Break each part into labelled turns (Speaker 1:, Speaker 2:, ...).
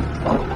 Speaker 1: Oh.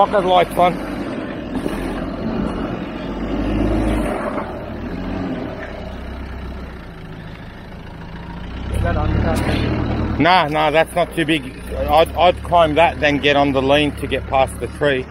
Speaker 1: Mockers like fun.
Speaker 2: Is?
Speaker 1: Nah, nah, that's not too big. I'd, I'd climb that, then get on the lean to get past the tree.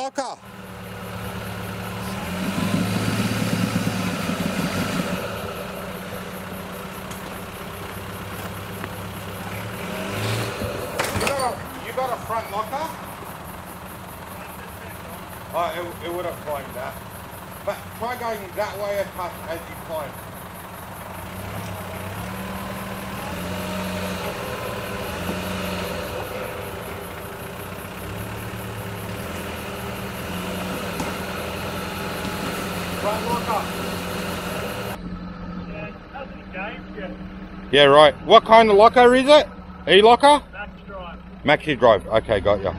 Speaker 1: You got a, you got a front locker? Oh, it, it would have climbed that. But try going that way as, as you climb. Yeah, right. What kind of locker is it? E-locker? Maxi drive. Maxi Drive. Okay, got ya.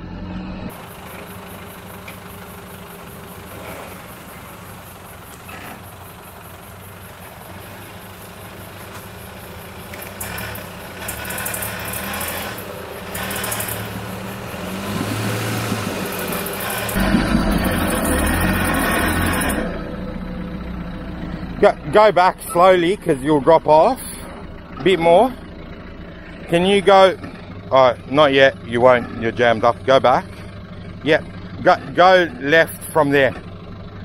Speaker 1: Go, go back slowly because you'll drop off. Bit more. Can you go? Oh, not yet. You won't. You're jammed up. Go back. Yep. Go, go left from there.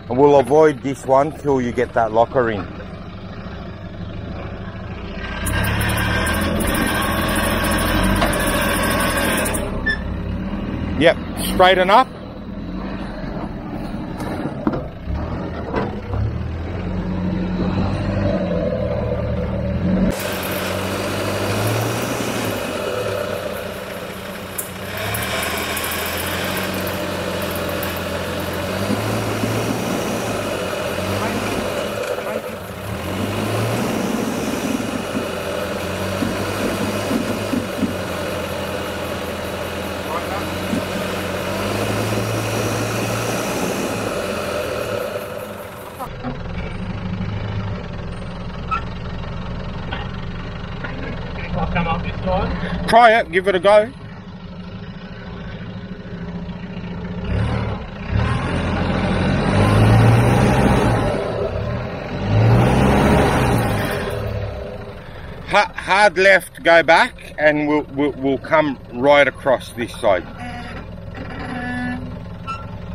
Speaker 1: And we'll avoid this one till you get that locker in. Yep. Straighten up.
Speaker 2: I'll
Speaker 1: Try it. Give it a go. Hard left, go back, and we'll, we'll we'll come right across this side.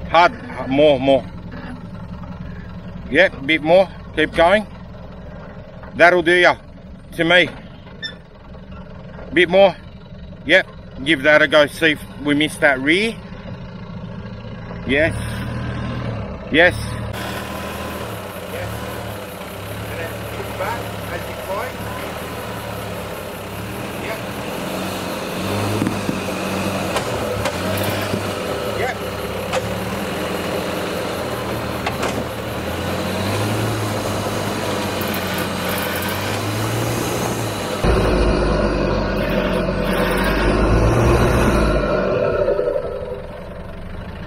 Speaker 1: Hard, more, more. Yep, a bit more. Keep going. That'll do ya. To me. Bit more. Yep. Give that a go. See if we missed that rear. Yes. Yes. Yes. And then push back as you climb. Yep. Yep.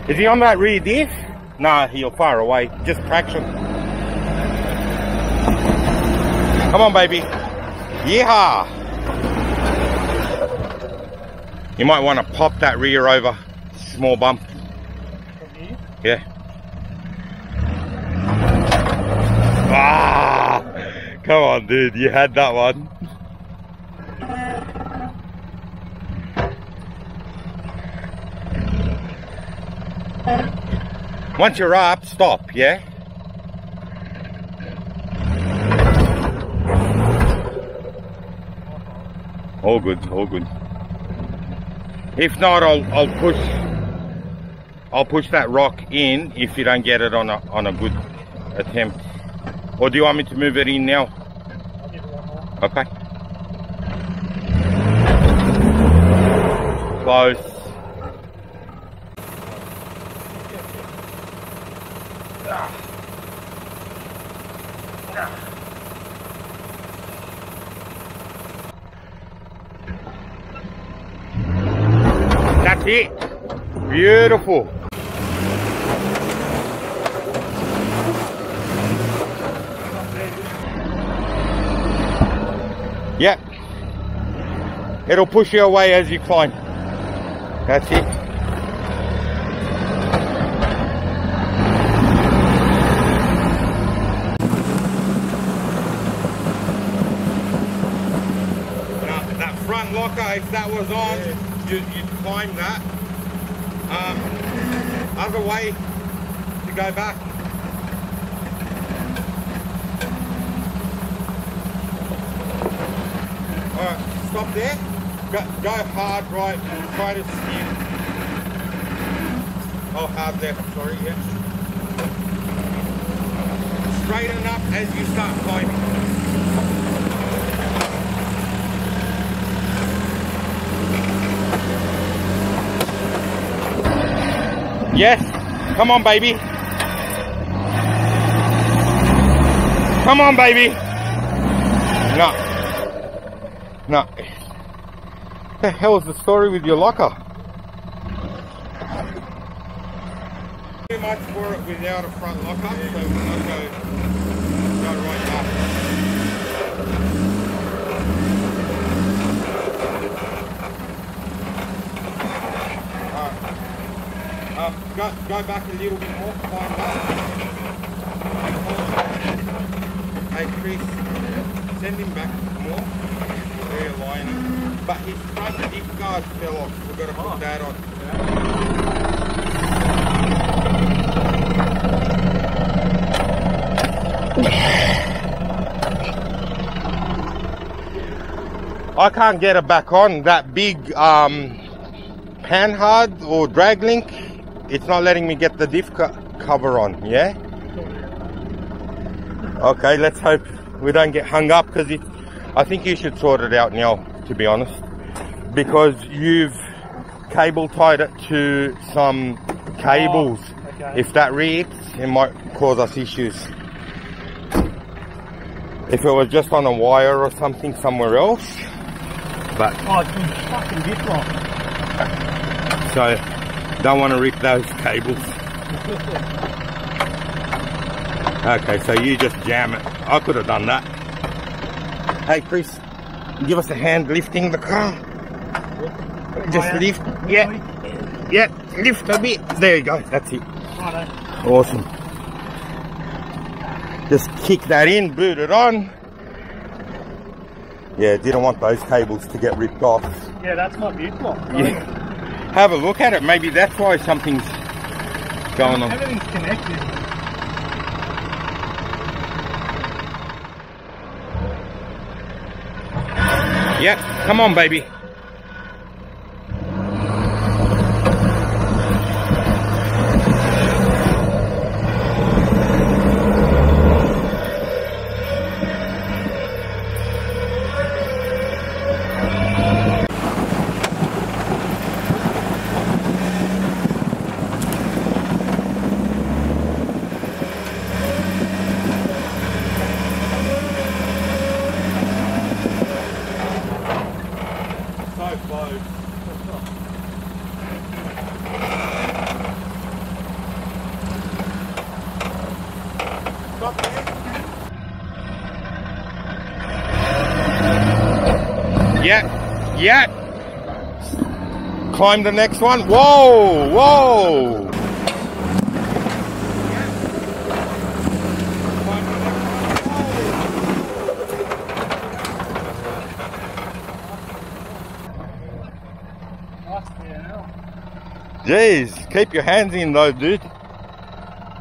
Speaker 1: Is he on that rear diff? Nah, he'll fire away. Just traction. Come on, baby. Yeehaw! You might want to pop that rear over. Small bump. Yeah. Ah! Come on, dude. You had that one. Once you're up, stop, yeah? All good, all good. If not, I'll I'll push I'll push that rock in if you don't get it on a on a good attempt. Or do you want me to move it in now? Okay. Close. It. Beautiful. Yep. It'll push you away as you climb. That's it. Now, that front locker, if that was on, you, you'd climb that. Um, other way to go back. Alright, stop there. Go, go hard right and try to steer. Oh, hard left, sorry, yeah. Straighten up as you start climbing. Yes. Come on, baby. Come on, baby. No. No. What The hell is the story with your locker? Too much for it without a front locker, so we'll go, go right back. Um, go, go back a little bit more, climb back. Hey Chris, send him back more. Realign him. But his front diff guard fell off. We've got to put that on. I can't get it back on. That big um, panhard or drag link, it's not letting me get the diff co- cover on, yeah? Okay, let's hope we don't get hung up because it, I think you should sort it out now, to be honest. Because you've cable tied it to some cables.
Speaker 2: Oh, okay.
Speaker 1: If that reads, it might cause us issues. If it was just on a wire or something somewhere else, but
Speaker 2: Oh, it's been fucking diff lock.
Speaker 1: so don't want to rip those cables. Okay, so you just jam it. I could have done that. Hey, Chris, give us a hand lifting the car. Just lift. Yeah, yeah, lift a bit. There you go. That's it.
Speaker 2: Righto.
Speaker 1: Awesome. Just kick that in, boot it on. Yeah, didn't want those cables to get ripped off.
Speaker 2: Yeah, that's my diff lock. bro.
Speaker 1: Yeah. Have a look at it. Maybe that's why something's going on.
Speaker 2: Everything's connected.
Speaker 1: Yep, come on, baby. So close. Stop there. Yeah. Climb the next one. Whoa, whoa. Jeez, keep your hands in though, dude.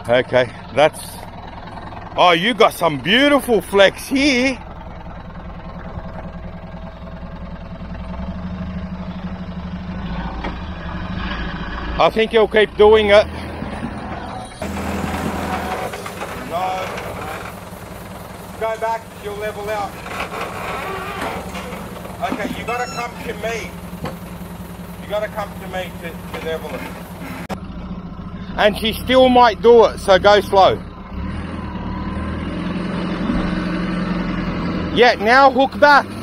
Speaker 1: Okay, that's. Oh, you got some beautiful flex here. I think you'll keep doing it. No. Go back, you'll level out. Okay, you gotta come to me. You gotta come to me to, to level it. And she still might do it, so go slow. Yeah, now hook back.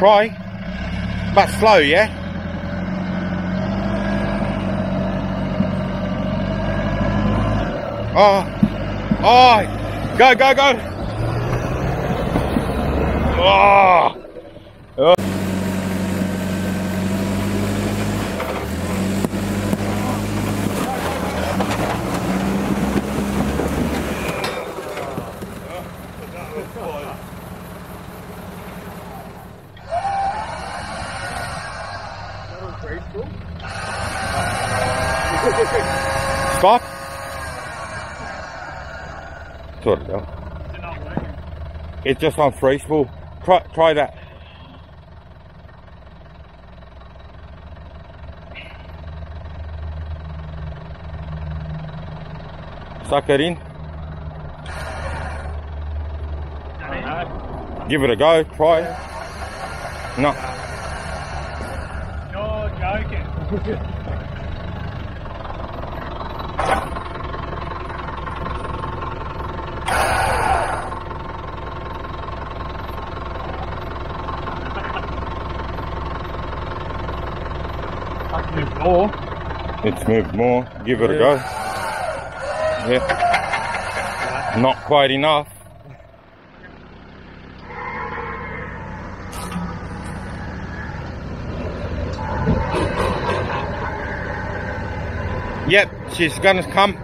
Speaker 1: try. But slow, yeah? Oh, oh, go, go, go. Oh. It's just spool. Try, try that. Suck it in. Give it a go. Try. No.
Speaker 2: You're joking. more.
Speaker 1: It's moved more. Give it a go. Yeah. Not quite enough. Yep, she's gonna come.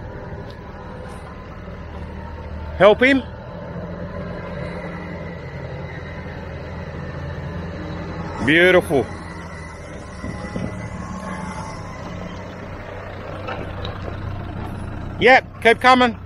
Speaker 1: Help him. Beautiful. Yep, keep coming.